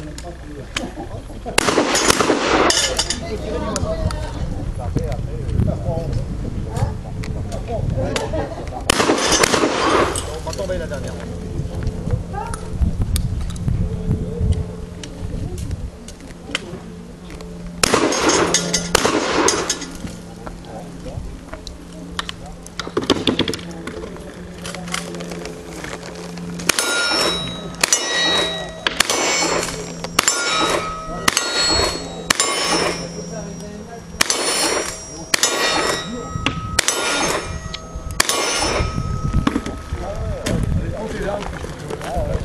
On va tomber la dernière. down.